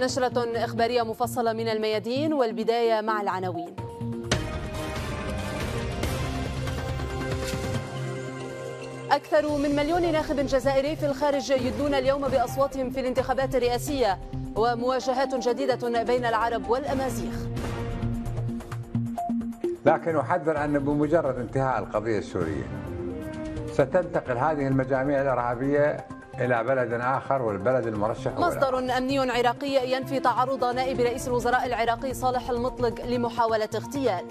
نشرة إخبارية مفصلة من الميادين والبداية مع العناوين. أكثر من مليون ناخب جزائري في الخارج يدلون اليوم بأصواتهم في الانتخابات الرئاسية ومواجهات جديدة بين العرب والأمازيغ. لكن أحذر أن بمجرد انتهاء القضية السورية ستنتقل هذه المجاميع الإرهابية إلى بلد آخر والبلد المرشح مصدر أمني عراقي ينفي تعرض نائب رئيس الوزراء العراقي صالح المطلق لمحاولة اغتيال.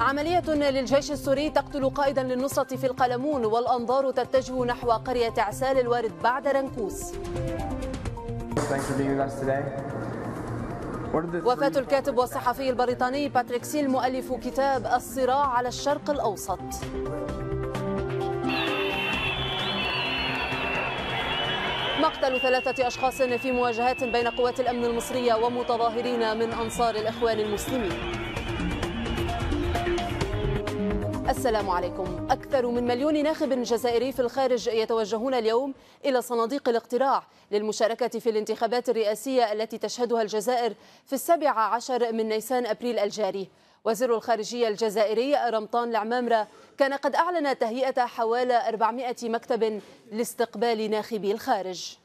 عملية للجيش السوري تقتل قائدا للنصرة في القلمون والأنظار تتجه نحو قرية عسال الوارد بعد رنكوس. وفاة الكاتب والصحفي البريطاني باتريك سيل مؤلف كتاب الصراع على الشرق الأوسط. مقتل ثلاثة أشخاص في مواجهات بين قوات الأمن المصرية ومتظاهرين من أنصار الإخوان المسلمين. السلام عليكم. أكثر من مليون ناخب جزائري في الخارج يتوجهون اليوم إلى صناديق الاقتراع للمشاركة في الانتخابات الرئاسية التي تشهدها الجزائر في السابع عشر من نيسان أبريل الجاري. وزير الخارجية الجزائري رمضان العمامرة كان قد أعلن تهيئة حوالي 400 مكتب لاستقبال ناخبي الخارج.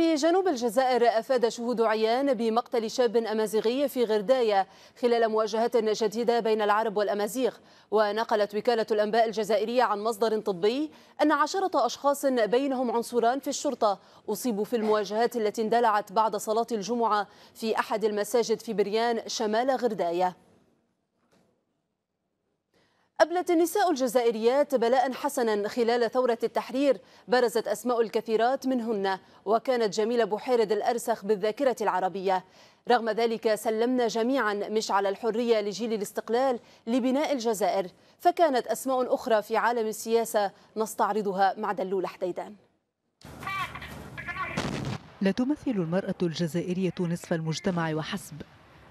في جنوب الجزائر أفاد شهود عيان بمقتل شاب أمازيغي في غرداية خلال مواجهات جديدة بين العرب والأمازيغ. ونقلت وكالة الأنباء الجزائرية عن مصدر طبي أن عشرة أشخاص بينهم عنصران في الشرطة أصيبوا في المواجهات التي اندلعت بعد صلاة الجمعة في أحد المساجد في بريان شمال غرداية. أبلت النساء الجزائريات بلاء حسنا خلال ثورة التحرير برزت أسماء الكثيرات منهن وكانت جميلة بحيرد الأرسخ بالذاكرة العربية. رغم ذلك سلمنا جميعا مشعل الحرية لجيل الاستقلال لبناء الجزائر. فكانت أسماء أخرى في عالم السياسة نستعرضها مع دلول حديدان. لا تمثل المرأة الجزائرية نصف المجتمع وحسب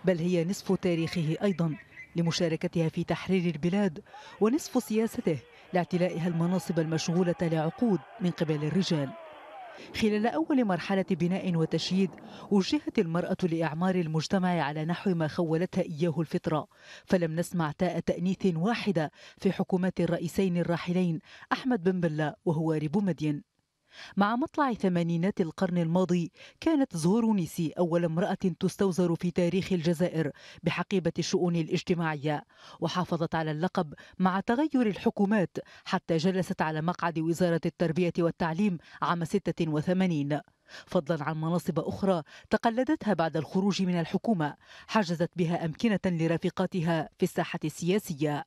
بل هي نصف تاريخه أيضاً. لمشاركتها في تحرير البلاد ونصف سياسته لاعتلائها المناصب المشغولة لعقود من قبل الرجال. خلال أول مرحلة بناء وتشييد وجهت المرأة لإعمار المجتمع على نحو ما خولتها إياه الفطرة فلم نسمع تاء تأنيث واحدة في حكومات الرئيسين الراحلين أحمد بن بلة وهواري بومدين مع مطلع ثمانينات القرن الماضي كانت زهور نيسي أول امرأة تستوزر في تاريخ الجزائر بحقيبة الشؤون الاجتماعية وحافظت على اللقب مع تغير الحكومات حتى جلست على مقعد وزارة التربية والتعليم عام 86 فضلا عن مناصب أخرى تقلدتها بعد الخروج من الحكومة حجزت بها أمكنة لرفيقاتها في الساحة السياسية.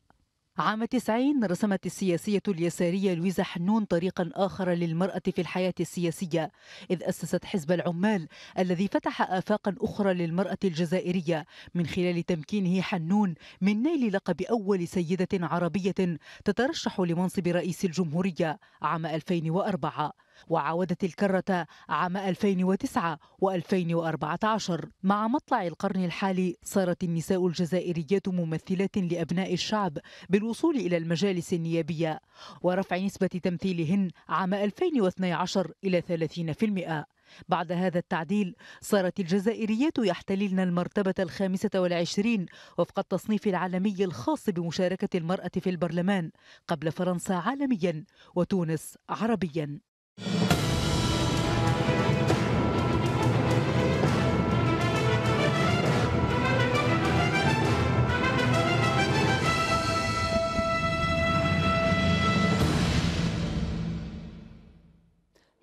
عام 90 رسمت السياسية اليسارية لويزا حنون طريقا آخر للمرأة في الحياة السياسية إذ أسست حزب العمال الذي فتح آفاقا أخرى للمرأة الجزائرية من خلال تمكينه حنون من نيل لقب أول سيدة عربية تترشح لمنصب رئيس الجمهورية عام 2004 وعاودت الكرة عام 2009 و2014 مع مطلع القرن الحالي صارت النساء الجزائريات ممثلات لأبناء الشعب بالوصول إلى المجالس النيابية ورفع نسبة تمثيلهن عام 2012 إلى 30% بعد هذا التعديل صارت الجزائريات يحتللن المرتبة الخامسة والعشرين وفق التصنيف العالمي الخاص بمشاركة المرأة في البرلمان قبل فرنسا عالميا وتونس عربيا. you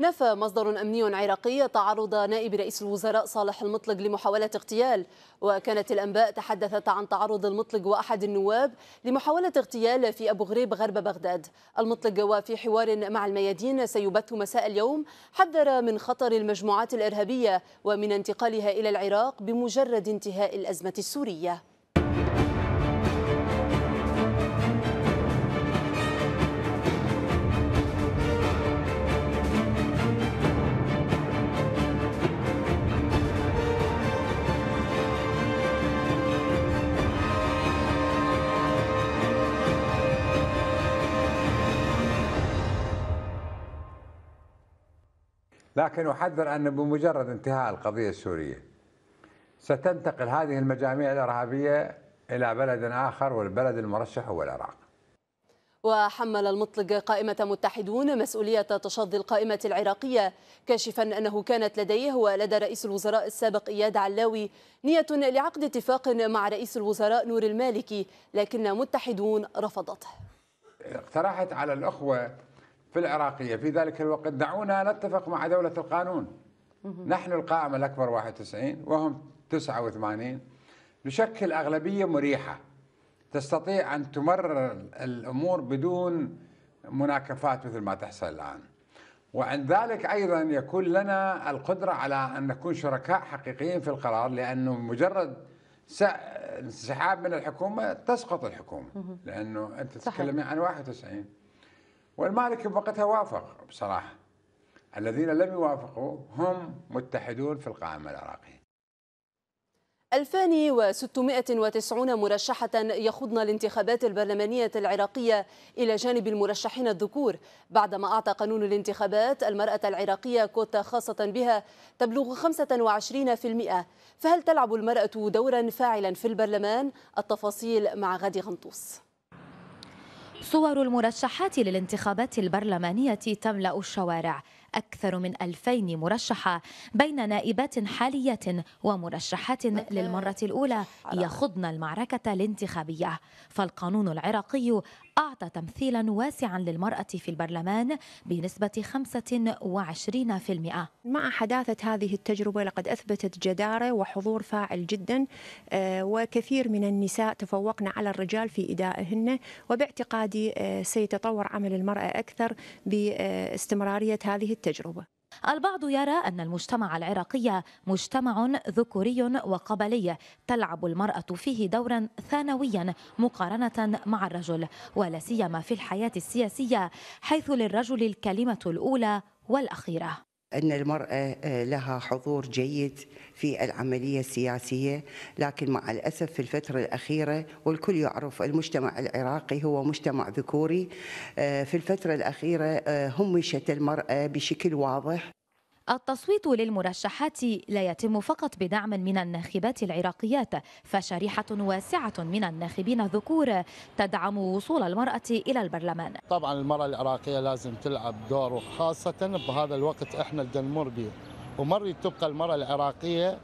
نفى مصدر أمني عراقي تعرض نائب رئيس الوزراء صالح المطلق لمحاولة اغتيال وكانت الأنباء تحدثت عن تعرض المطلق وأحد النواب لمحاولة اغتيال في أبو غريب غرب بغداد. المطلق وفي حوار مع الميادين سيبث مساء اليوم حذر من خطر المجموعات الإرهابية ومن انتقالها إلى العراق بمجرد انتهاء الأزمة السورية. لكن أحذر أن بمجرد انتهاء القضية السورية ستنتقل هذه المجاميع الإرهابية إلى بلد آخر والبلد المرشح هو العراق. وحمل المطلق قائمة متحدون مسؤولية تشظي القائمة العراقية كاشفا أنه كانت لديه ولدى رئيس الوزراء السابق إياد علاوي نية لعقد اتفاق مع رئيس الوزراء نور المالكي لكن متحدون رفضته. اقترحت على الأخوة في العراقية. في ذلك الوقت دعونا نتفق مع دولة القانون. نحن القائمة الأكبر 91 وهم 89 نشكل أغلبية مريحة. تستطيع أن تمرر الأمور بدون مناكفات مثل ما تحصل الآن. وعند ذلك أيضا يكون لنا القدرة على أن نكون شركاء حقيقيين في القرار لأنه مجرد انسحاب من الحكومة تسقط الحكومة. لأنه أنت تتكلمين عن 91 والمالك بوقتها وافق بصراحة. الذين لم يوافقوا هم متحدون في القائمة العراقية. 2690 مرشحة يخوضن الانتخابات البرلمانية العراقية إلى جانب المرشحين الذكور بعدما أعطى قانون الانتخابات المرأة العراقية كوتا خاصة بها تبلغ 25% فهل تلعب المرأة دورا فاعلا في البرلمان؟ التفاصيل مع غادي غنطوس. صور المرشحات للانتخابات البرلمانية تملأ الشوارع. أكثر من 2000 مرشحة بين نائبات حاليات ومرشحات للمرة الأولى يخضن المعركة الانتخابية. فالقانون العراقي أعطى تمثيلا واسعا للمرأة في البرلمان بنسبة 25% مع حداثة هذه التجربة لقد أثبتت جدارة وحضور فاعل جدا آه، وكثير من النساء تفوقن على الرجال في إدائهن وباعتقادي آه، سيتطور عمل المرأة أكثر باستمرارية هذه التجربة. البعض يرى أن المجتمع العراقي مجتمع ذكوري وقبلي تلعب المرأة فيه دورا ثانويا مقارنة مع الرجل ولا سيما في الحياة السياسية حيث للرجل الكلمة الأولى والأخيرة. أن المرأة آه، لها حضور جيد في العملية السياسية لكن مع الأسف في الفترة الأخيرة والكل يعرف المجتمع العراقي هو مجتمع ذكوري آه، في الفترة الأخيرة آه، همشت المرأة بشكل واضح. التصويت للمرشحات لا يتم فقط بدعم من الناخبات العراقيات فشريحة واسعة من الناخبين الذكور تدعم وصول المرأة إلى البرلمان. طبعا المرأة العراقية لازم تلعب دور وخاصة بهذا الوقت إحنا نمر به. ومر تبقى المرأة العراقية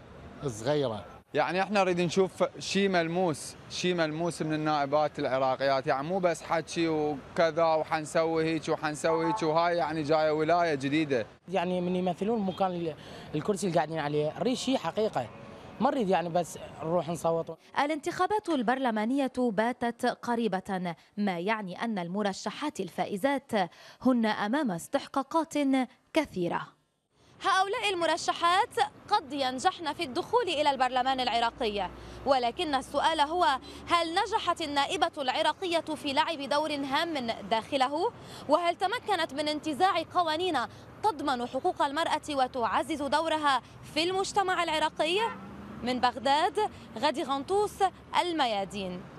صغيرة. يعني إحنا نريد نشوف شيء ملموس شيء ملموس من النائبات العراقيات. يعني مو بس حكي وكذا وحنسوي هيك وحنسوي هيك وهاي يعني جاية ولاية جديدة. يعني من يمثلون مكان الكرسي اللي قاعدين عليه. نريد شيء حقيقة. ما نريد يعني بس نروح نصوت. الانتخابات البرلمانية باتت قريبة. ما يعني أن المرشحات الفائزات هن أمام استحقاقات كثيرة. هؤلاء المرشحات قد ينجحن في الدخول إلى البرلمان العراقي ولكن السؤال هو هل نجحت النائبة العراقية في لعب دور هام داخله؟ وهل تمكنت من انتزاع قوانين تضمن حقوق المرأة وتعزز دورها في المجتمع العراقي؟ من بغداد غادي غنطوس الميادين.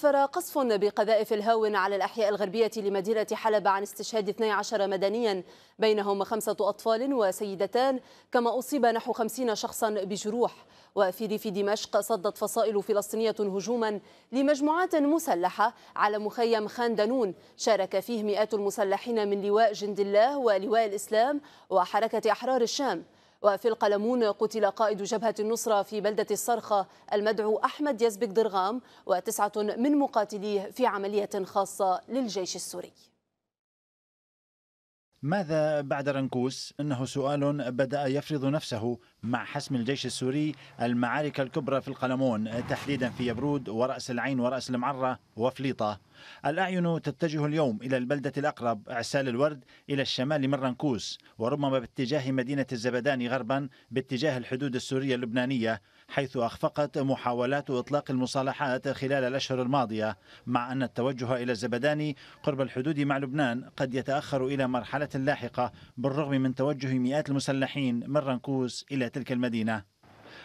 أسفر قصف بقذائف الهاون على الأحياء الغربية لمدينة حلب عن استشهاد 12 مدنيا. بينهم خمسة أطفال وسيدتان. كما أصيب نحو 50 شخصا بجروح. وفي ريف دمشق صدت فصائل فلسطينية هجوما لمجموعات مسلحة على مخيم خان دانون. شارك فيه مئات المسلحين من لواء جند الله ولواء الإسلام وحركة أحرار الشام. وفي القلمون قتل قائد جبهة النصرة في بلدة الصرخة المدعو أحمد يزبك درغام وتسعة من مقاتليه في عملية خاصة للجيش السوري ماذا بعد رنكوس؟ إنه سؤال بدأ يفرض نفسه مع حسم الجيش السوري المعارك الكبرى في القلمون تحديدا في يبرود ورأس العين ورأس المعرة وفليطة الأعين تتجه اليوم إلى البلدة الأقرب إعسال الورد إلى الشمال من رنكوس وربما باتجاه مدينة الزبداني غربا باتجاه الحدود السورية اللبنانية حيث أخفقت محاولات إطلاق المصالحات خلال الأشهر الماضية مع أن التوجه إلى الزبداني قرب الحدود مع لبنان قد يتأخر إلى مرحلة لاحقة بالرغم من توجه مئات المسلحين من رنكوس إلى تلك المدينة.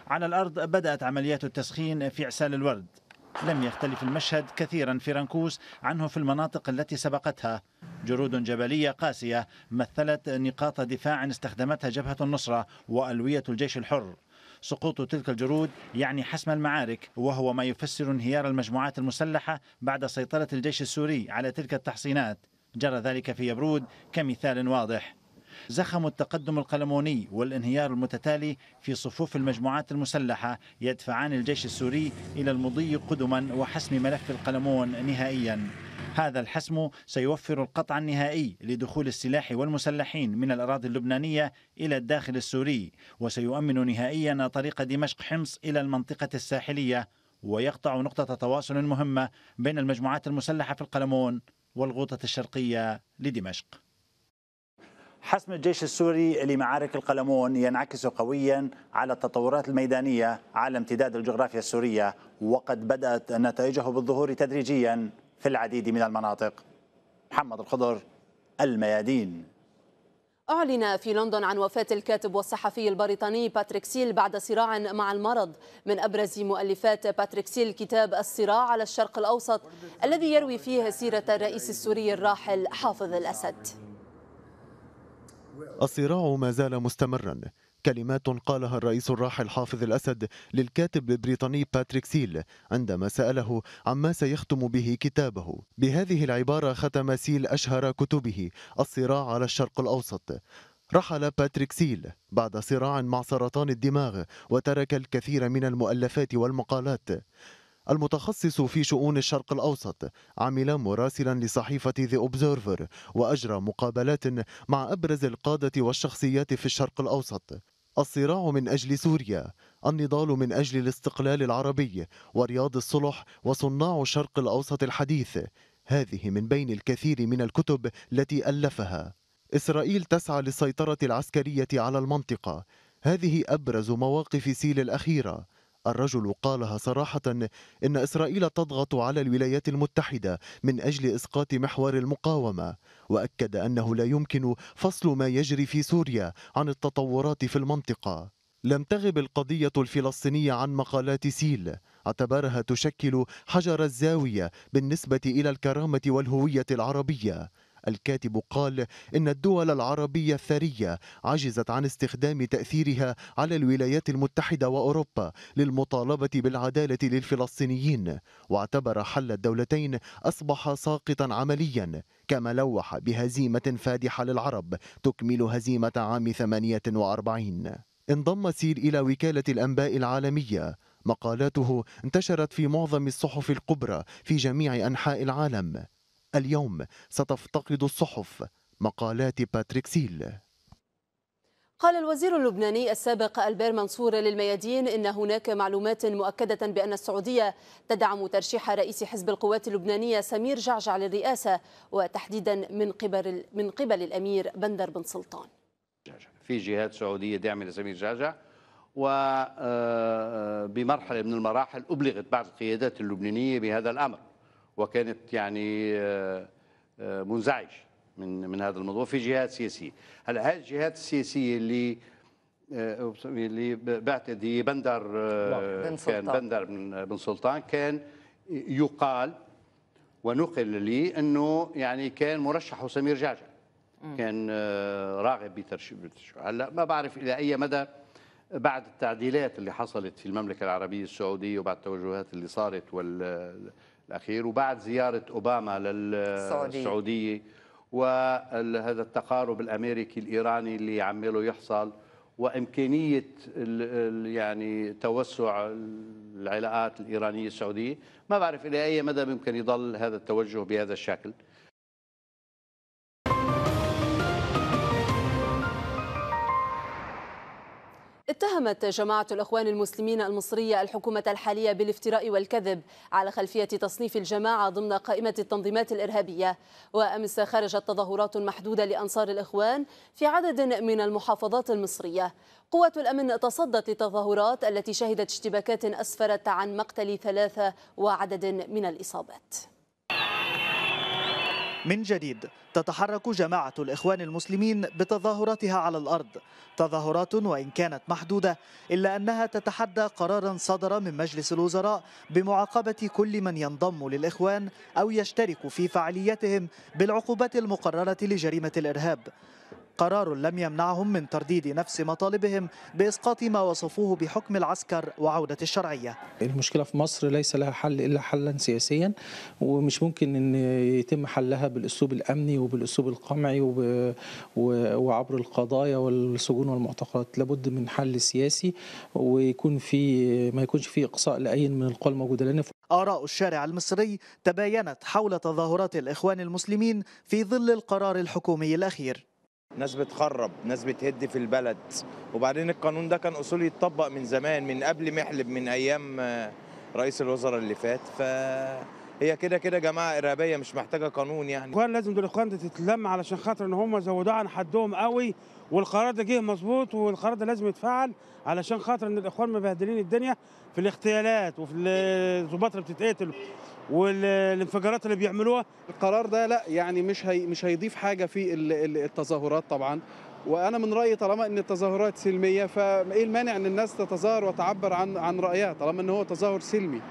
على الأرض بدأت عمليات التسخين في إعسال الورد. لم يختلف المشهد كثيرا في رنكوس عنه في المناطق التي سبقتها. جرود جبلية قاسية مثلت نقاط دفاع استخدمتها جبهة النصرة وألوية الجيش الحر. سقوط تلك الجرود يعني حسم المعارك وهو ما يفسر انهيار المجموعات المسلحة بعد سيطرة الجيش السوري على تلك التحصينات. جرى ذلك في يبرود كمثال واضح. زخم التقدم القلموني والانهيار المتتالي في صفوف المجموعات المسلحة يدفعان الجيش السوري إلى المضي قدما وحسم ملف القلمون نهائيا. هذا الحسم سيوفر القطع النهائي لدخول السلاح والمسلحين من الأراضي اللبنانية إلى الداخل السوري وسيؤمن نهائيا طريق دمشق حمص إلى المنطقة الساحلية ويقطع نقطة تواصل مهمة بين المجموعات المسلحة في القلمون والغوطة الشرقية لدمشق. حسم الجيش السوري لمعارك القلمون ينعكس قويا على التطورات الميدانية على امتداد الجغرافيا السورية وقد بدأت نتائجه بالظهور تدريجيا في العديد من المناطق. محمد الخضر الميادين. أعلن في لندن عن وفاة الكاتب والصحفي البريطاني باتريك سيل بعد صراع مع المرض. من أبرز مؤلفات باتريك سيل كتاب الصراع على الشرق الأوسط الذي يروي فيه سيرة الرئيس السوري الراحل حافظ الأسد. الصراع ما زال مستمرا. كلمات قالها الرئيس الراحل حافظ الأسد للكاتب البريطاني باتريك سيل عندما سأله عما سيختم به كتابه. بهذه العبارة ختم سيل أشهر كتبه الصراع على الشرق الأوسط. رحل باتريك سيل بعد صراع مع سرطان الدماغ وترك الكثير من المؤلفات والمقالات. المتخصص في شؤون الشرق الأوسط عمل مراسلا لصحيفة ذا أوبزرفر وأجرى مقابلات مع أبرز القادة والشخصيات في الشرق الأوسط. الصراع من أجل سوريا النضال من أجل الاستقلال العربي ورياض الصلح وصناع الشرق الأوسط الحديث. هذه من بين الكثير من الكتب التي ألفها. إسرائيل تسعى للسيطرة العسكرية على المنطقة. هذه أبرز مواقف سيل الأخيرة. الرجل قالها صراحة إن إسرائيل تضغط على الولايات المتحدة من أجل إسقاط محور المقاومة وأكد أنه لا يمكن فصل ما يجري في سوريا عن التطورات في المنطقة. لم تغب القضية الفلسطينية عن مقالات سيل. اعتبرها تشكل حجر الزاوية بالنسبة إلى الكرامة والهوية العربية. الكاتب قال إن الدول العربية الثرية عجزت عن استخدام تأثيرها على الولايات المتحدة وأوروبا للمطالبة بالعدالة للفلسطينيين. واعتبر حل الدولتين أصبح ساقطا عمليا كما لوح بهزيمة فادحة للعرب تكمل هزيمة عام 48 انضم سيل إلى وكالة الأنباء العالمية. مقالاته انتشرت في معظم الصحف الكبرى في جميع أنحاء العالم. اليوم ستفتقد الصحف مقالات باتريك سيل. قال الوزير اللبناني السابق ألبير منصور للميادين إن هناك معلومات مؤكدة بأن السعودية تدعم ترشيح رئيس حزب القوات اللبنانية سمير جعجع للرئاسة وتحديدا من قبل من قبل الأمير بندر بن سلطان. في جهات سعودية داعمة لسمير جعجع وبمرحلة من المراحل أبلغت بعض القيادات اللبنانية بهذا الأمر. وكانت يعني منزعج من من هذا الموضوع في جهات سياسية. هلا هذه الجهات السياسية اللي اللي بعتقد هي بندر بن كان بندر بن سلطان كان يقال ونقل لي إنه يعني كان مرشح سمير جعجع. كان راغب بترشيح هلا ما بعرف إلى أي مدى بعد التعديلات اللي حصلت في المملكة العربية السعودية وبعد التوجهات اللي صارت وال الأخير وبعد زيارة أوباما للسعودية وهذا التقارب الأمريكي الإيراني اللي عماله يحصل وإمكانية يعني توسع العلاقات الإيرانية السعودية. ما بعرف إلى أي مدى ممكن يضل هذا التوجه بهذا الشكل. اتهمت جماعة الإخوان المسلمين المصرية الحكومة الحالية بالافتراء والكذب على خلفية تصنيف الجماعة ضمن قائمة التنظيمات الإرهابية. وأمس خرجت تظاهرات محدودة لأنصار الإخوان في عدد من المحافظات المصرية. قوة الأمن تصدت للتظاهرات التي شهدت اشتباكات أسفرت عن مقتل ثلاثة وعدد من الإصابات. من جديد تتحرك جماعة الإخوان المسلمين بتظاهراتها على الأرض. تظاهرات وإن كانت محدودة إلا أنها تتحدى قرارا صدر من مجلس الوزراء بمعاقبة كل من ينضم للإخوان أو يشترك في فعالياتهم بالعقوبات المقررة لجريمة الإرهاب. قرار لم يمنعهم من ترديد نفس مطالبهم بإسقاط ما وصفوه بحكم العسكر وعودة الشرعية. المشكلة في مصر ليس لها حل إلا حلا سياسيا ومش ممكن أن يتم حلها بالأسلوب الأمني وبالأسلوب القمعي وب... وعبر القضايا والسجون والمعتقلات. لابد من حل سياسي ويكون في ما يكونش في إقصاء لأي من القوى الموجودة. لأن آراء الشارع المصري تباينت حول تظاهرات الإخوان المسلمين في ظل القرار الحكومي الأخير. ناس بتخرب ناس بتهد في البلد. وبعدين القانون ده كان أصول يتطبق من زمان من قبل محلب من أيام رئيس الوزراء اللي فات. فهي كده كده جماعة إرهابية مش محتاجة قانون يعني. الاخوان لازم دول الاخوان دي تتلم علشان خاطر إن هم زودوها عن حدهم قوي والقرار ده جه مظبوط والقرار ده لازم يتفعل علشان خاطر إن الإخوان مبهدلين الدنيا في الاغتيالات وفي الظباط اللي بتتقتل والانفجارات اللي بيعملوها. القرار ده لا يعني مش هي مش هيضيف حاجة في التظاهرات طبعا. وأنا من رأيي طالما إن التظاهرات سلمية فإيه المانع إن الناس تتظاهر وتعبر عن عن رأيها طالما إن هو تظاهر سلمي؟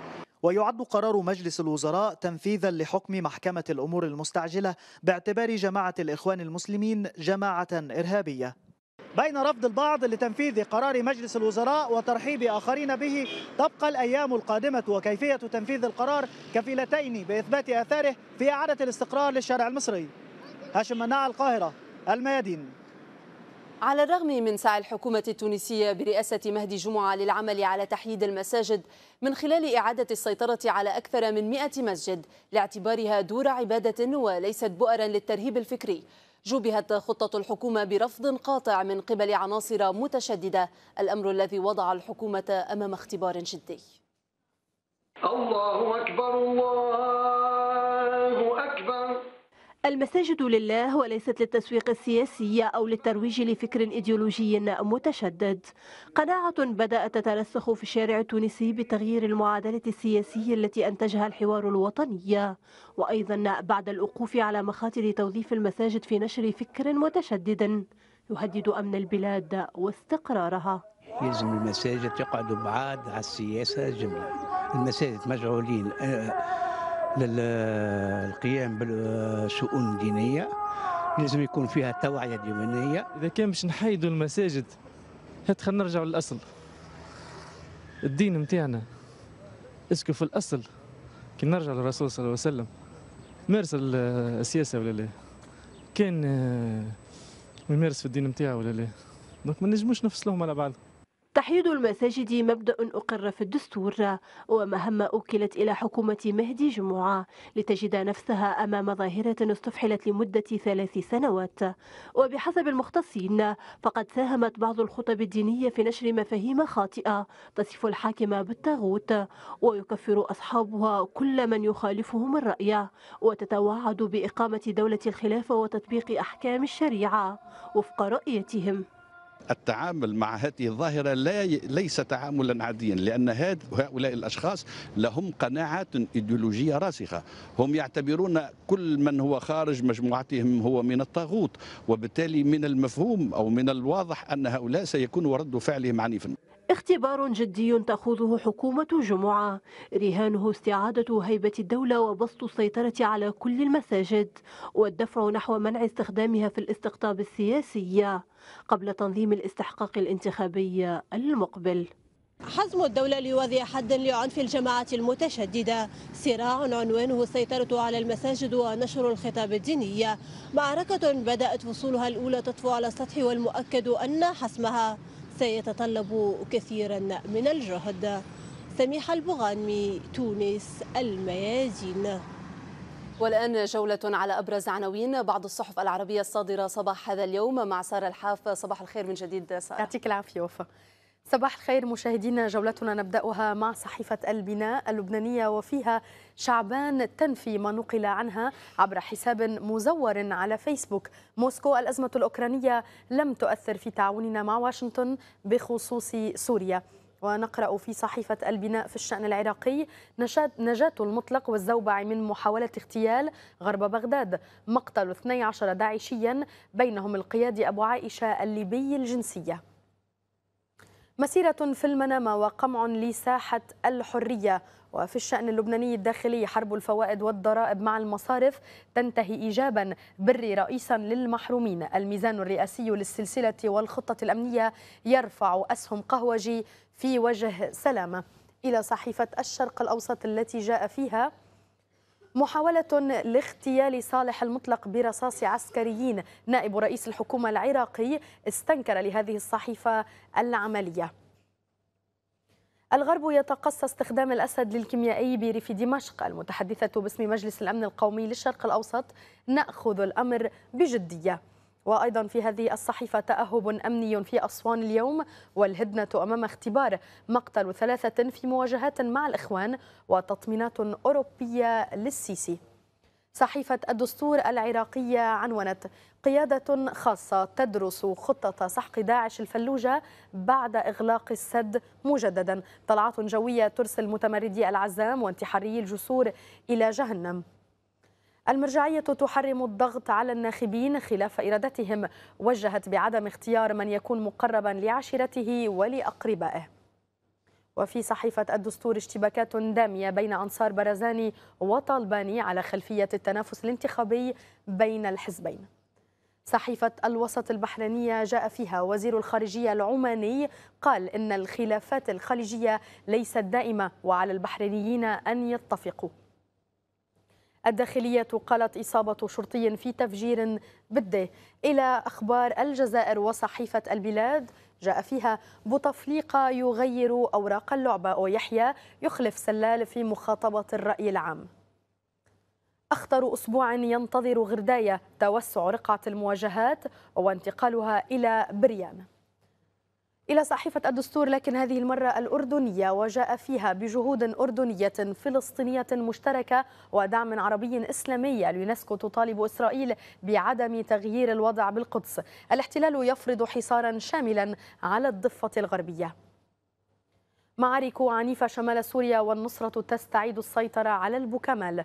ويعد قرار مجلس الوزراء تنفيذا لحكم محكمة الأمور المستعجلة باعتبار جماعة الإخوان المسلمين جماعة إرهابية. بين رفض البعض لتنفيذ قرار مجلس الوزراء وترحيب آخرين به تبقى الأيام القادمة وكيفية تنفيذ القرار كفيلتين بإثبات آثاره في إعادة الاستقرار للشارع المصري. هاشم مناع القاهرة الميادين. على الرغم من سعي الحكومة التونسية برئاسة مهدي جمعة للعمل على تحييد المساجد من خلال إعادة السيطرة على أكثر من 100 مسجد لاعتبارها دور عبادة وليست بؤرا للترهيب الفكري. جوبهت خطة الحكومة برفض قاطع من قبل عناصر متشددة. الأمر الذي وضع الحكومة أمام اختبار جدي. الله أكبر الله أكبر. المساجد لله وليست للتسويق السياسي أو للترويج لفكر إيديولوجي متشدد. قناعة بدأت تترسخ في الشارع التونسي بتغيير المعادلة السياسية التي أنتجها الحوار الوطني. وأيضا بعد الوقوف على مخاطر توظيف المساجد في نشر فكر متشدد يهدد أمن البلاد واستقرارها. يلزم المساجد يقعدوا بعاد على السياسة جملة المساجد مشغولين للقيام بالشؤون الدينية. لازم يكون فيها توعية دينية. إذا كان باش نحيدوا المساجد هات خلينا نرجعوا للأصل. الدين متاعنا. est-ce que في الأصل كي نرجع للرسول صلى الله عليه وسلم مارس السياسة ولا لا؟ كان يمارس في الدين متاعه ولا لا؟ donc ما نجموش نفصلهم على بعض. تحييد المساجد مبدأ أقر في الدستور ومهمة أوكلت إلى حكومة مهدي جمعة لتجد نفسها أمام ظاهرة استفحلت لمدة ثلاث سنوات. وبحسب المختصين فقد ساهمت بعض الخطب الدينية في نشر مفاهيم خاطئة تصف الحاكم بالطاغوت ويكفر أصحابها كل من يخالفهم الرأي وتتوعد بإقامة دولة الخلافة وتطبيق أحكام الشريعة وفق رؤيتهم. التعامل مع هذه الظاهرة لا ليس تعاملا عاديا لأن هؤلاء الأشخاص لهم قناعات إيديولوجية راسخة. هم يعتبرون كل من هو خارج مجموعتهم هو من الطاغوت وبالتالي من المفهوم أو من الواضح أن هؤلاء سيكون رد فعلهم عنيفا. اختبار جدي تخوضه حكومة جمعة. رهانه استعادة هيبة الدولة وبسط السيطرة على كل المساجد والدفع نحو منع استخدامها في الاستقطاب السياسي قبل تنظيم الاستحقاق الانتخابي المقبل. حزم الدولة لوضع حد لعنف الجماعة المتشددة. صراع عنوانه السيطرة على المساجد ونشر الخطاب الديني. معركة بدأت فصولها الأولى تطفو على السطح والمؤكد أن حسمها سيتطلب كثيرا من الجهد. سميحة البغانمي تونس الميادين والآن جولة على أبرز عناوين. بعض الصحف العربية الصادرة صباح هذا اليوم مع سارة الحاف. صباح الخير من جديد سارة. يعطيك العافية وفا صباح الخير مشاهدينا جولتنا نبدأها مع صحيفة البناء اللبنانية وفيها شعبان تنفي ما نقل عنها عبر حساب مزور على فيسبوك. موسكو الأزمة الأوكرانية لم تؤثر في تعاوننا مع واشنطن بخصوص سوريا. ونقرأ في صحيفة البناء في الشأن العراقي نجاة المطلق والزوبع من محاولة اغتيال غرب بغداد. مقتل 12 داعشيا بينهم القيادي أبو عائشة الليبي الجنسية. مسيرة في المنامة وقمع لساحة الحرية. وفي الشأن اللبناني الداخلي حرب الفوائد والضرائب مع المصارف تنتهي إيجابا. بري رئيسا للمحرومين. الميزان الرئاسي للسلسلة والخطة الأمنية يرفع أسهم قهوجي في وجه سلامة. إلى صحيفة الشرق الأوسط التي جاء فيها محاولة لاغتيال صالح المطلق برصاص عسكريين. نائب رئيس الحكومة العراقي استنكر لهذه الصحيفة العملية. الغرب يتقصى استخدام الأسد للكيميائي بريف دمشق. المتحدثة باسم مجلس الأمن القومي للشرق الأوسط نأخذ الأمر بجدية. وأيضا في هذه الصحيفة تأهب أمني في أسوان اليوم والهدنة أمام اختبار مقتل ثلاثة في مواجهات مع الإخوان وتطمينات أوروبية للسيسي. صحيفة الدستور العراقية عنونت قيادة خاصة تدرس خطة سحق داعش الفلوجة بعد إغلاق السد مجددا. طلعات جوية ترسل متمردي العزام وانتحاري الجسور إلى جهنم. المرجعية تحرم الضغط على الناخبين خلاف إرادتهم وجهت بعدم اختيار من يكون مقربا لعشيرته ولأقربائه. وفي صحيفة الدستور اشتباكات دامية بين أنصار برزاني وطالباني على خلفية التنافس الانتخابي بين الحزبين. صحيفة الوسط البحرينية جاء فيها وزير الخارجية العماني قال إن الخلافات الخليجية ليست دائمة وعلى البحرينيين أن يتفقوا. الداخلية قالت إصابة شرطي في تفجير بده. إلى أخبار الجزائر وصحيفة البلاد جاء فيها بوتفليقة يغير أوراق اللعبة ويحيى يخلف سلال في مخاطبة الرأي العام. أخطر أسبوع ينتظر غرداية توسع رقعة المواجهات وانتقالها إلى بريان. إلى صحيفة الدستور لكن هذه المرة الأردنية وجاء فيها بجهود أردنية فلسطينية مشتركة ودعم عربي إسلامي. اليونسكو تطالب إسرائيل بعدم تغيير الوضع بالقدس. الاحتلال يفرض حصارا شاملا على الضفة الغربية. معارك عنيفة شمال سوريا والنصرة تستعيد السيطرة على البوكمال.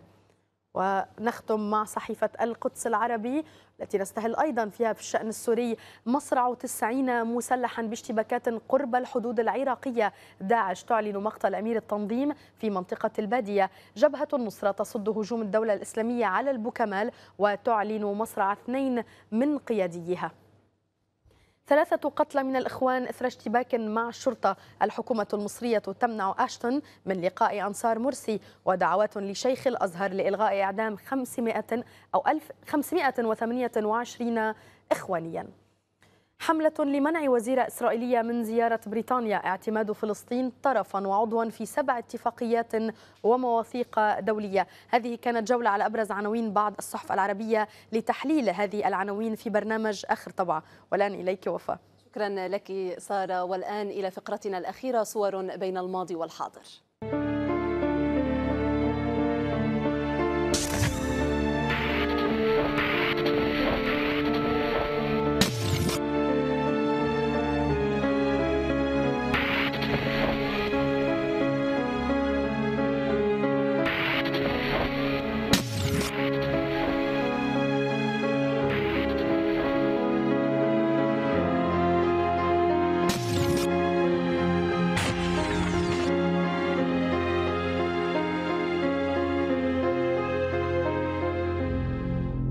ونختم مع صحيفة القدس العربي التي نستهل أيضا فيها في الشأن السوري مصرع تسعين مسلحا باشتباكات قرب الحدود العراقية. داعش تعلن مقتل أمير التنظيم في منطقة البادية. جبهة النصرة تصد هجوم الدولة الإسلامية على البوكمال وتعلن مصرع اثنين من قياديها. ثلاثة قتلى من الإخوان إثر اشتباك مع الشرطة. الحكومة المصرية تمنع أشتون من لقاء أنصار مرسي ودعوات لشيخ الأزهر لإلغاء إعدام 500 أو 1528 إخوانياً. حملة لمنع وزيرة إسرائيلية من زيارة بريطانيا اعتماد فلسطين طرفا وعضوا في سبع اتفاقيات ومواثيق دولية. هذه كانت جولة على أبرز عناوين بعض الصحف العربية لتحليل هذه العناوين في برنامج آخر طبعة والآن إليك وفاء. شكرا لك سارة. والآن إلى فقرتنا الأخيرة صور بين الماضي والحاضر.